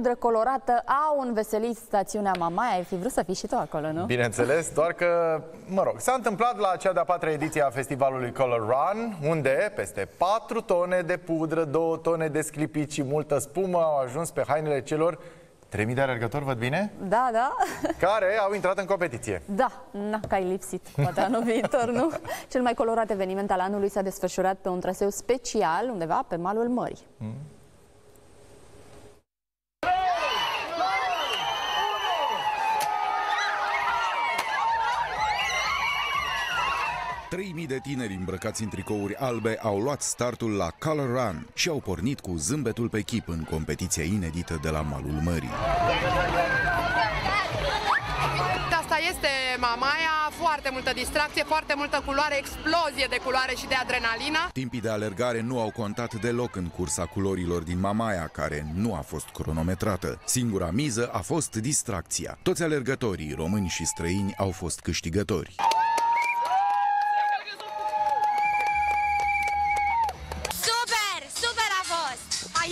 Pudră colorată au înveselit stațiunea Mamaia. Ai fi vrut să fii și tu acolo, nu? Bineînțeles, doar că, mă rog, s-a întâmplat la cea de-a patra ediție a festivalului Color Run, unde peste 4 tone de pudră, 2 tone de sclipici și multă spumă au ajuns pe hainele celor 3000 de alergători, văd bine? Da, da. Care au intrat în competiție. Da, na, că ai lipsit. Poate anul viitor, nu? Cel mai colorat eveniment al anului s-a desfășurat pe un traseu special, undeva pe malul mării. Mm. 3000 de tineri îmbrăcați în tricouri albe au luat startul la Color Run și au pornit cu zâmbetul pe chip în competiția inedită de la malul mării. Asta este Mamaia, foarte multă distracție, foarte multă culoare, explozie de culoare și de adrenalină. Timpii de alergare nu au contat deloc în cursa culorilor din Mamaia, care nu a fost cronometrată. Singura miză a fost distracția. Toți alergătorii, români și străini, au fost câștigători.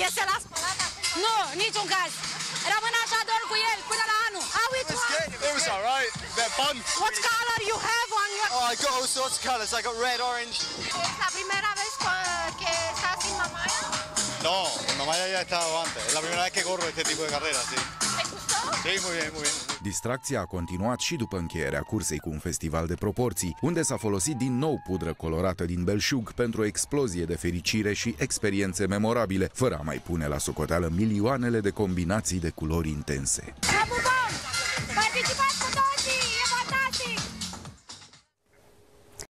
Iese la spălat acum? Nu, niciun caz. Rămân așa doar cu el până la anul. How it was? It was alright. They're fun. What color you have on your... Oh, I got all sorts of colors. I got red, orange. Es la primera vez que estás en Mamaya? No, en Mamaya ya he estado antes. Es la primera vez que corro este tipo de carreras. Sí, muy bien, muy bien. Distracția a continuat și după încheierea cursei cu un festival de proporții, unde s-a folosit din nou pudră colorată din belșug pentru o explozie de fericire și experiențe memorabile, fără a mai pune la socoteală milioanele de combinații de culori intense. Bravo!